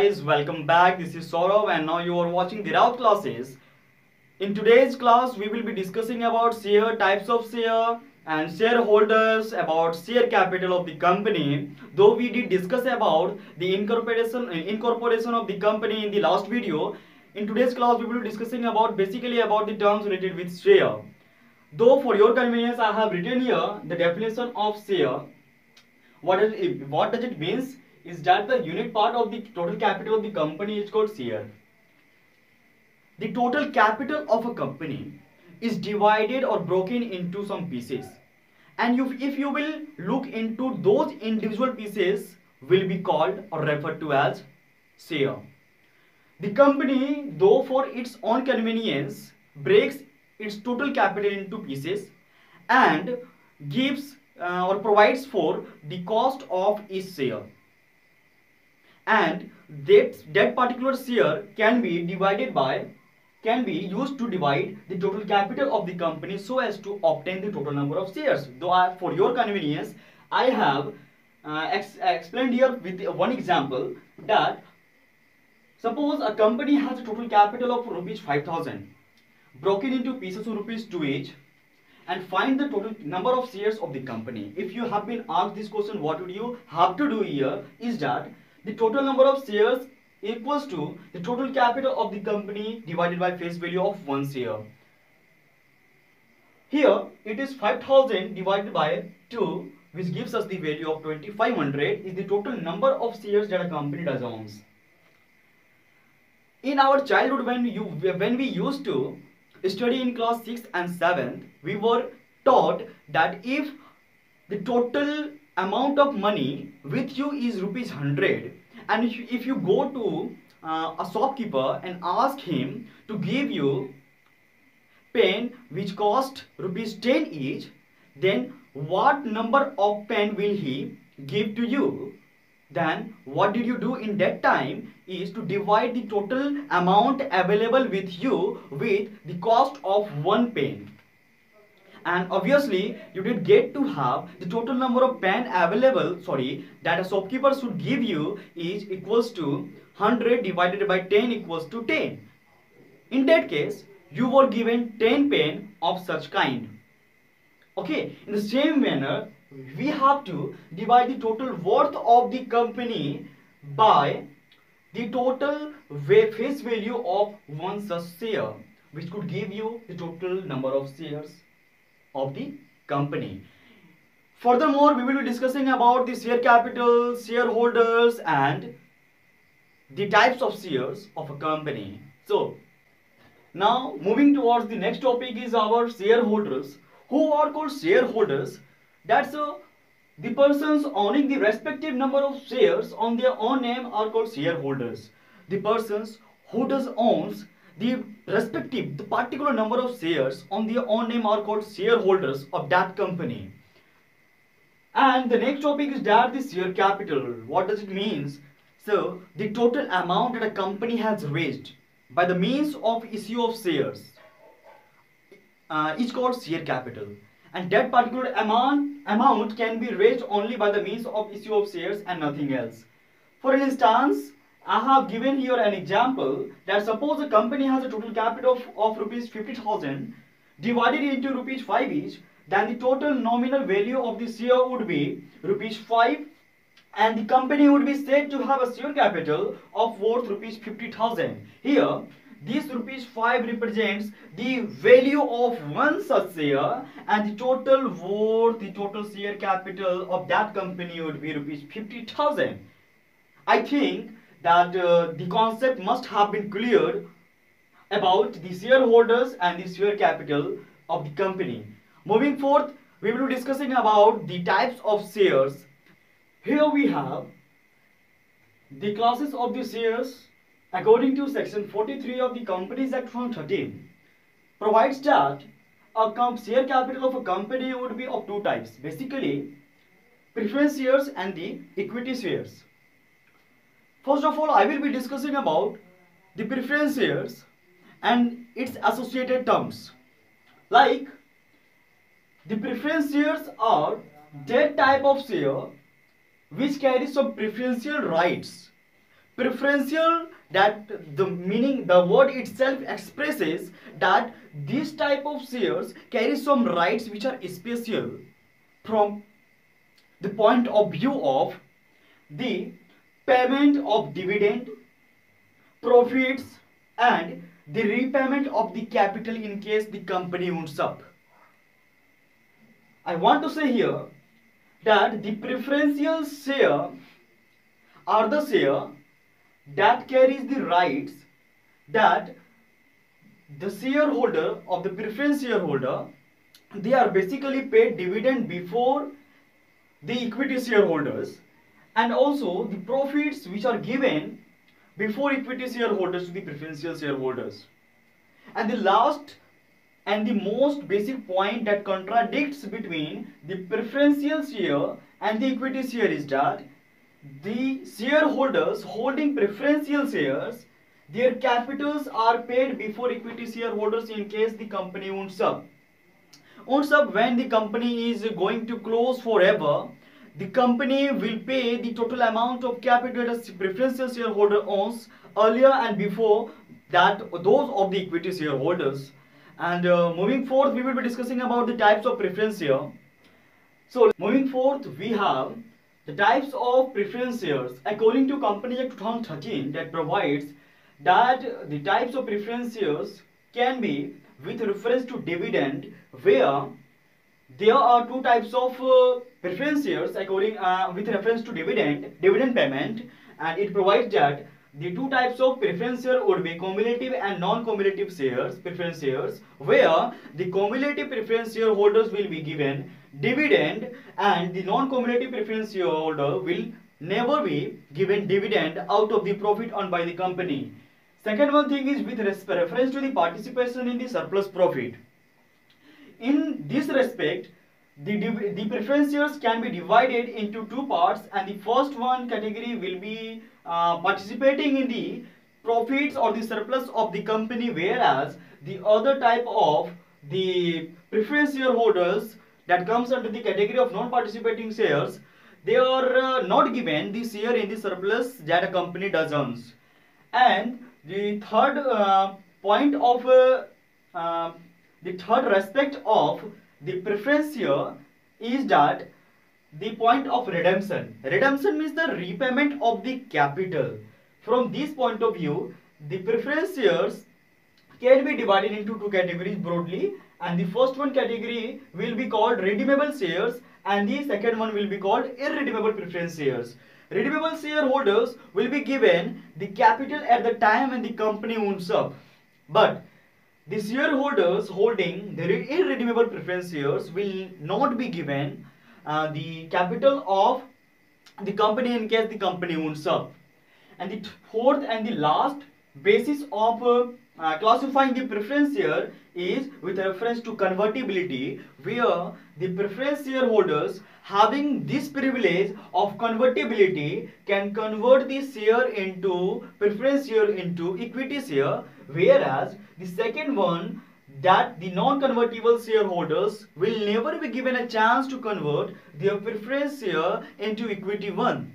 guys, welcome back. This is Saurabh and now you are watching the Raut classes. In today's class, we will be discussing about share types of share and shareholders, about share capital of the company. Though we did discuss about the incorporation incorporation of the company in the last video, in today's class we will be discussing about basically about the terms related with share. Though for your convenience, I have written here the definition of share. What does it, what does it means? Is that the unit part of the total capital of the company is called share. The total capital of a company is divided or broken into some pieces. And you, if you will look into those individual pieces will be called or referred to as share. The company, though for its own convenience, breaks its total capital into pieces and gives uh, or provides for the cost of each share and that, that particular share can be divided by can be used to divide the total capital of the company so as to obtain the total number of shares. Though I, for your convenience I have uh, ex explained here with one example that suppose a company has a total capital of rupees 5000 broken into pieces of rupees 2 each and find the total number of shares of the company. If you have been asked this question what would you have to do here is that the total number of shares equals to the total capital of the company divided by face value of one share. Here it is 5000 divided by 2 which gives us the value of 2500 is the total number of shares that a company does owns. In our childhood when you when we used to study in class 6th and 7th we were taught that if the total amount of money with you is rupees 100 and if you, if you go to uh, a shopkeeper and ask him to give you pen which cost rupees 10 each then what number of pen will he give to you? Then what did you do in that time is to divide the total amount available with you with the cost of one pen and obviously you did get to have the total number of pen available sorry that a shopkeeper should give you is equals to 100 divided by 10 equals to 10 in that case you were given 10 pen of such kind. Okay in the same manner we have to divide the total worth of the company by the total face value of one such share which could give you the total number of shares of the company. Furthermore, we will be discussing about the share capital, shareholders and the types of shares of a company. So, now moving towards the next topic is our shareholders. Who are called shareholders? That's uh, the persons owning the respective number of shares on their own name are called shareholders. The persons who does owns the respective, the particular number of shares on their own name are called shareholders of that company. And the next topic is that the share capital. What does it mean? So, the total amount that a company has raised by the means of issue of shares uh, is called share capital. And that particular amount, amount can be raised only by the means of issue of shares and nothing else. For instance, I have given here an example that suppose a company has a total capital of, of rupees 50,000 divided into rupees 5 each then the total nominal value of the share would be rupees 5 and the company would be said to have a share capital of worth rupees 50,000. Here this rupees 5 represents the value of one such share and the total worth, the total share capital of that company would be rupees 50,000. I think that uh, the concept must have been cleared about the shareholders and the share capital of the company. Moving forth, we will be discussing about the types of shares. Here we have the classes of the shares according to section 43 of the Companies Act 2013 provides that a share capital of a company would be of two types basically preference shares and the equity shares First of all, I will be discussing about the preference shares and its associated terms. Like, the preference shares are that type of share which carries some preferential rights. preferential that the meaning the word itself expresses that this type of shares carry some rights which are special from the point of view of the payment of dividend profits and the repayment of the capital in case the company owns up. I want to say here that the preferential share are the share that carries the rights that the shareholder of the preference shareholder they are basically paid dividend before the equity shareholders and also the profits which are given before equity shareholders to the preferential shareholders. And the last and the most basic point that contradicts between the preferential share and the equity share is that the shareholders holding preferential shares their capitals are paid before equity shareholders in case the company owns up. Owns up when the company is going to close forever the company will pay the total amount of capital that a preferential shareholder owns earlier and before that those of the equity shareholders. And uh, moving forth we will be discussing about the types of preference here so moving forth we have the types of preference shares according to Company Act 2013 that provides that the types of preference shares can be with reference to dividend where there are two types of uh, preference shares according uh, with reference to dividend dividend payment and it provides that the two types of preference share would be cumulative and non-cumulative shares preference shares where the cumulative preference shareholders will be given dividend and the non-cumulative preference share holder will never be given dividend out of the profit earned by the company. Second one thing is with reference to the participation in the surplus profit. In this respect the, the preference shares can be divided into two parts and the first one category will be uh, participating in the profits or the surplus of the company whereas the other type of the preference shareholders that comes under the category of non-participating shares they are uh, not given the share in the surplus that a company does owns and the third uh, point of uh, uh the third respect of the preference here is that the point of redemption. Redemption means the repayment of the capital. From this point of view, the preference shares can be divided into two categories broadly and the first one category will be called redeemable shares and the second one will be called irredeemable preference shares. Redeemable shareholders will be given the capital at the time when the company owns up. But the shareholders holding the irredeemable preference shares will not be given uh, the capital of the company in case the company owns up. And the fourth and the last basis of uh, uh, classifying the preference share is with reference to convertibility where the preference shareholders having this privilege of convertibility can convert the share into preference share into equity share whereas the second one that the non-convertible shareholders will never be given a chance to convert their preference share into equity one.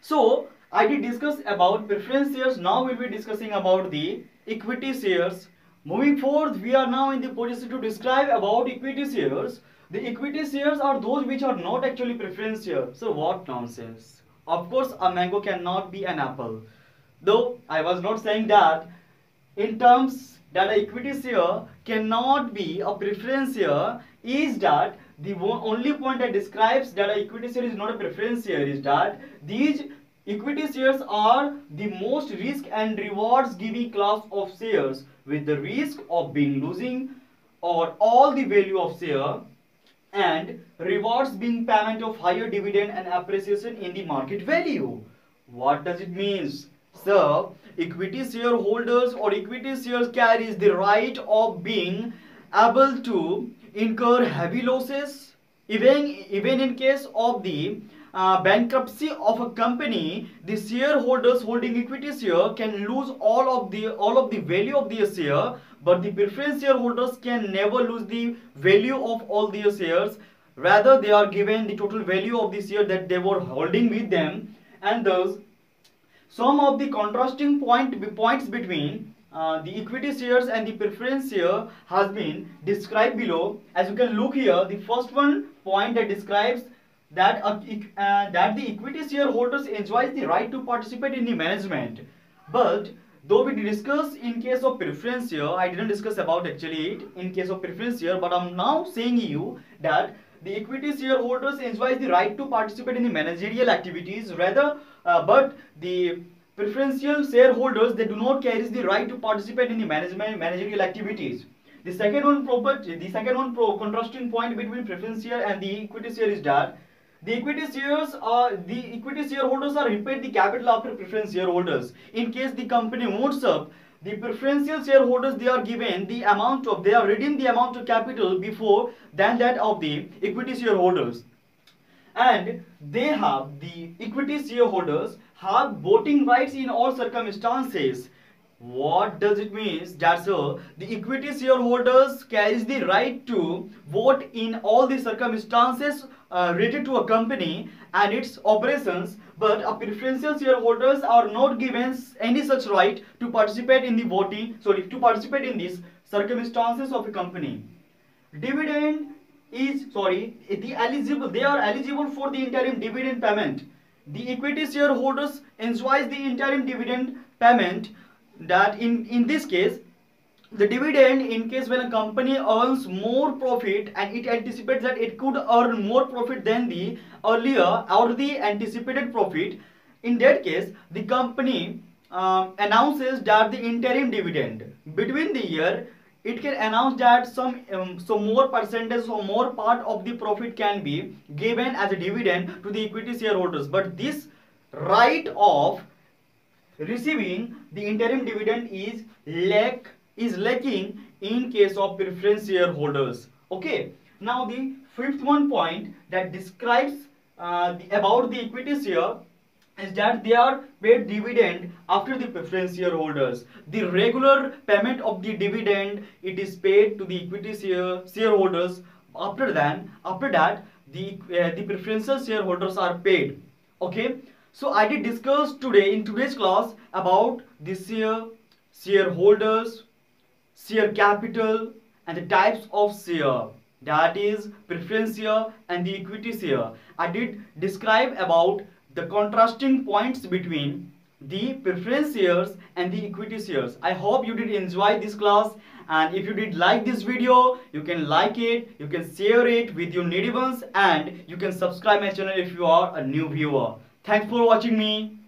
So, I did discuss about preference shares. Now we'll be discussing about the equity shares. Moving forward, we are now in the position to describe about equity shares. The equity shares are those which are not actually preference shares. So what nonsense. Of course, a mango cannot be an apple. Though I was not saying that in terms that a equity share cannot be a preference share is that the only point that describes that a equity share is not a preference share is that these equity shares are the most risk and rewards giving class of shares with the risk of being losing or all the value of share and rewards being payment of higher dividend and appreciation in the market value. What does it mean? So, equity shareholders or equity shares carries the right of being able to incur heavy losses even, even in case of the uh, bankruptcy of a company the shareholders holding equity share can lose all of the all of the value of their share but the preference shareholders can never lose the value of all their shares. Rather they are given the total value of the share that they were holding with them and thus some of the contrasting point points between uh, the equity shares and the preference share has been described below. As you can look here, the first one point that describes that uh, uh, that the equity shareholders enjoys the right to participate in the management. But though we discuss in case of preference share, I didn't discuss about actually it in case of preference share, but I'm now saying you that the equity shareholders enjoys the right to participate in the managerial activities. Rather uh, but the preferential shareholders they do not carry the right to participate in the management managerial activities. The second one property the second one pro contrasting point between preference share and the equity share is that the equity shares are the equity shareholders are repaid the capital after preference shareholders. In case the company moves up the preferential shareholders they are given the amount of they are redeemed the amount of capital before than that of the equity shareholders. And they have the equity shareholders have voting rights in all circumstances. What does it mean? That so the equity shareholders carries the right to vote in all the circumstances uh, related to a company and its operations but a preferential shareholders are not given any such right to participate in the voting sorry to participate in these circumstances of a company. Dividend is sorry the eligible they are eligible for the interim dividend payment. The equity shareholders enjoys the interim dividend payment that in in this case the dividend in case when a company earns more profit and it anticipates that it could earn more profit than the earlier or the anticipated profit in that case the company uh, announces that the interim dividend. Between the year it can announce that some um, so more percentage or more part of the profit can be given as a dividend to the equity shareholders. But this right of receiving the interim dividend is lack is lacking in case of preference shareholders. Okay. Now the fifth one point that describes uh, the, about the equity share is that they are paid dividend after the preference shareholders. The regular payment of the dividend it is paid to the equity share shareholders. After that, after that the uh, the preferential shareholders are paid. Okay. So I did discuss today in today's class about the share shareholders share capital and the types of share that is preference share and the equity share i did describe about the contrasting points between the preference shares and the equity shares i hope you did enjoy this class and if you did like this video you can like it you can share it with your needy ones and you can subscribe my channel if you are a new viewer. Thanks for watching me